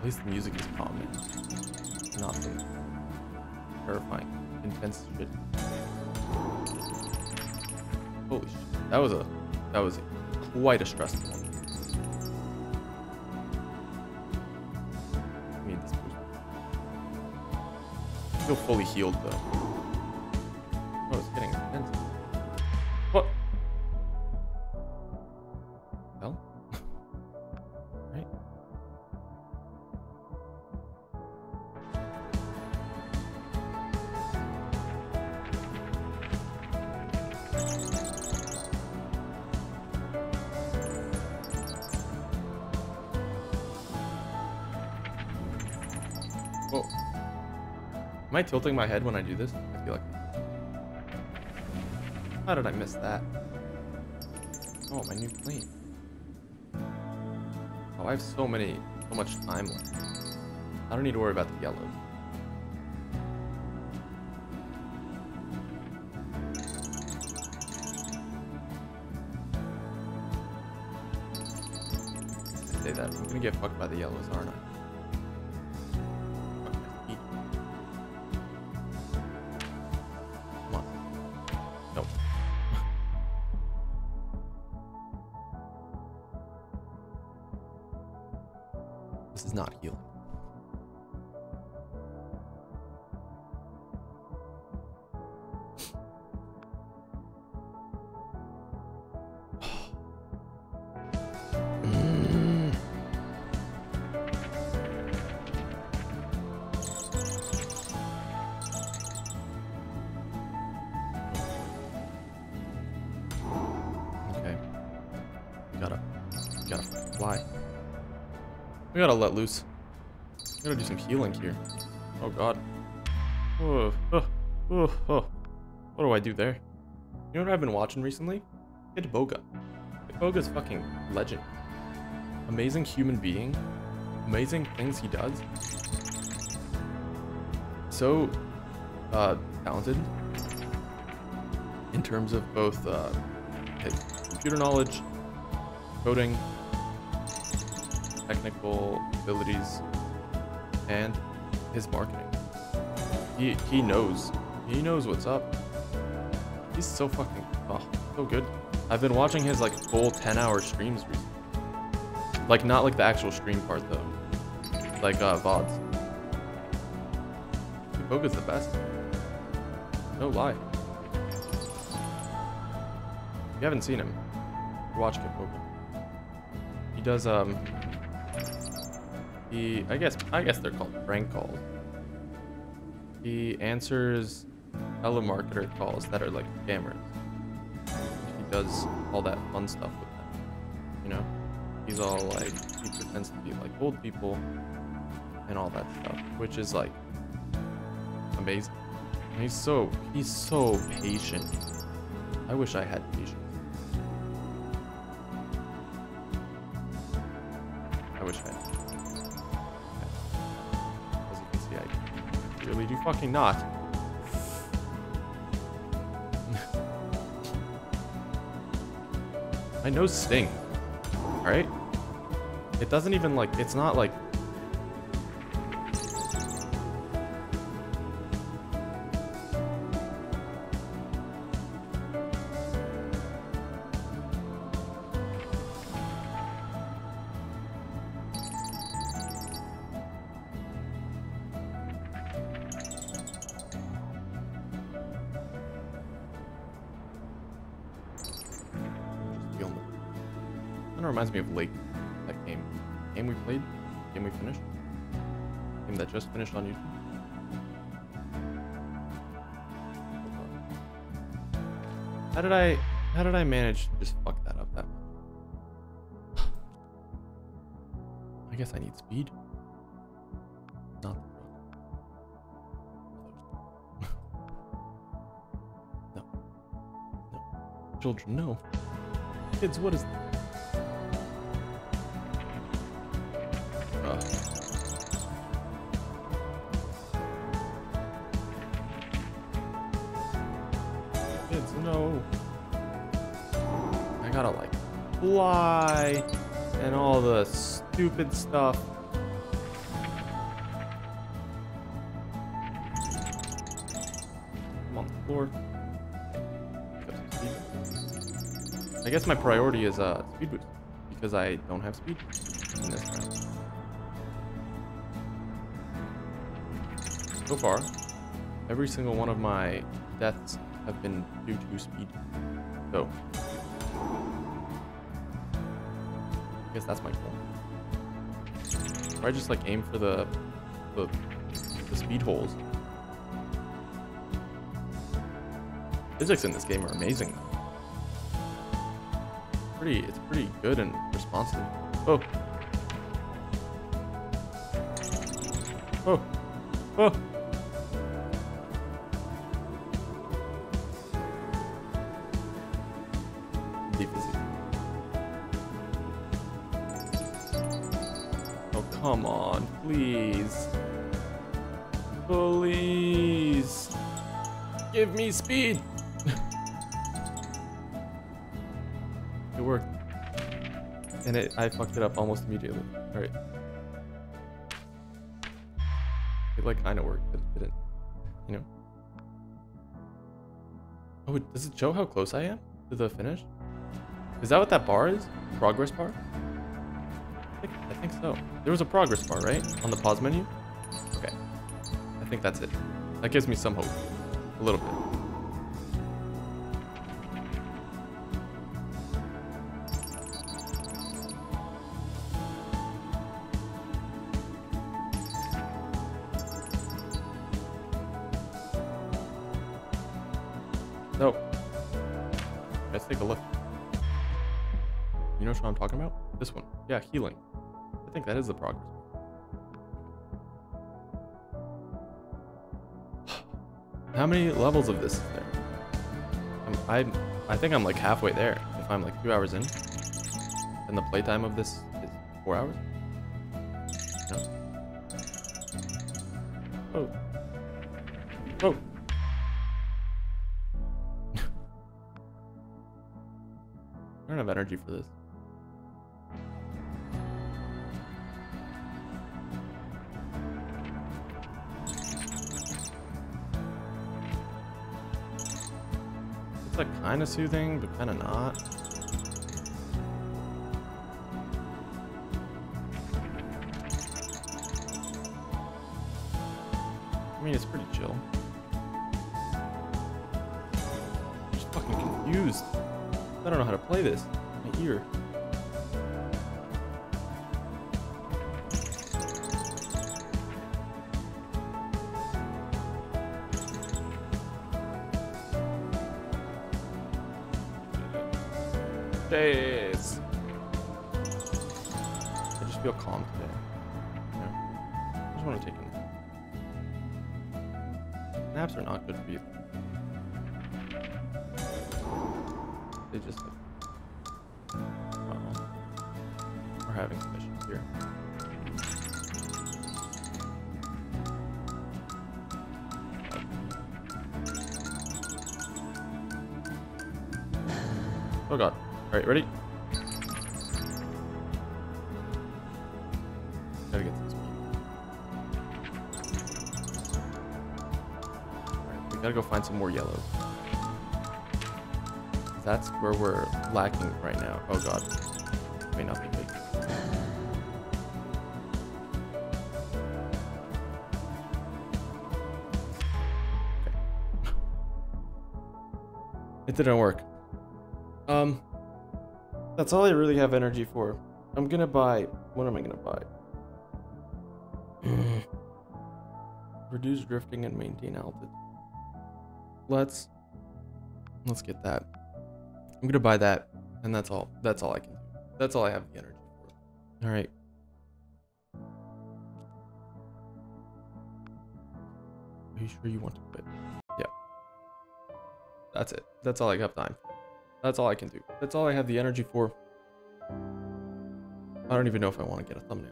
At least the music is calming. Not the terrifying, intense shit. Holy shit. That was a that was quite a stressful one. I feel fully healed though. Am I tilting my head when I do this? I feel like. How did I miss that? Oh, my new plane. Oh, I have so many, so much time left. I don't need to worry about the yellow. I say that. I'm gonna get fucked by the yellows, aren't I? This is not healing. We gotta let loose. We gotta do some healing here. Oh god. Oh, oh, oh, oh. What do I do there? You know what I've been watching recently? Kitboga. Kid Boga's fucking legend. Amazing human being. Amazing things he does. So uh, talented in terms of both uh, his computer knowledge, coding, technical abilities, and his marketing. He he knows. He knows what's up. He's so fucking oh, so good. I've been watching his like full 10 hour streams recently. Like not like the actual stream part though. Like uh VODs. Boga's the best. No lie. If you haven't seen him, watch Kitboga. He does um he I guess I guess they're called prank calls. He answers telemarketer calls that are like scammers. He does all that fun stuff with them. You know? He's all like he pretends to be like old people and all that stuff, which is like amazing. He's so he's so patient. I wish I had patience. Do fucking not. My nose sting. Alright? It doesn't even like, it's not like. Kind of reminds me of Lake, that game. Game we played? Game we finished? Game that just finished on YouTube? How did I, how did I manage to just fuck that up that much? I guess I need speed. Not no. No. Children, no. Kids, what is Ugh. It's no. I gotta like fly and all the stupid stuff. I'm on the floor. I guess my priority is uh, speed boost because I don't have speed in this round. So far, every single one of my deaths have been due to speed. So, I guess that's my goal. Or I just like aim for the the, the speed holes. Physics in this game are amazing. Pretty, it's pretty good and responsive. Oh. Oh. Oh. Come on, please. Please. Give me speed. it worked. And it, I fucked it up almost immediately. Alright. It like kind of worked, but it didn't. You know? Oh, does it show how close I am to the finish? Is that what that bar is? Progress bar? I think, so. There was a progress bar, right? On the pause menu? Okay. I think that's it. That gives me some hope. A little bit. Nope. Let's take a look. You know what I'm talking about? This one. Yeah, healing. I think that is the progress. How many levels of this is there? I'm, I'm, I think I'm like halfway there. If I'm like two hours in, and the playtime of this is four hours. No. Oh. Oh. I don't have energy for this. Like kind of soothing, but kind of not. I mean, it's pretty chill. I'm just fucking confused. I don't know how to play this. My ear. Feel calm today. I just want to take a nap. Naps are not good for you. They just. Uh-oh. We're having some issues here. Oh god. Alright, ready? Gotta go find some more yellow. That's where we're lacking right now. Oh god. May not be good. It didn't work. Um, that's all I really have energy for. I'm gonna buy. What am I gonna buy? Reduce drifting and maintain altitude. Let's let's get that. I'm gonna buy that, and that's all. That's all I can do. That's all I have the energy for. All right. Are you sure you want to quit? Yeah. That's it. That's all I have time. That's all I can do. That's all I have the energy for. I don't even know if I want to get a thumbnail.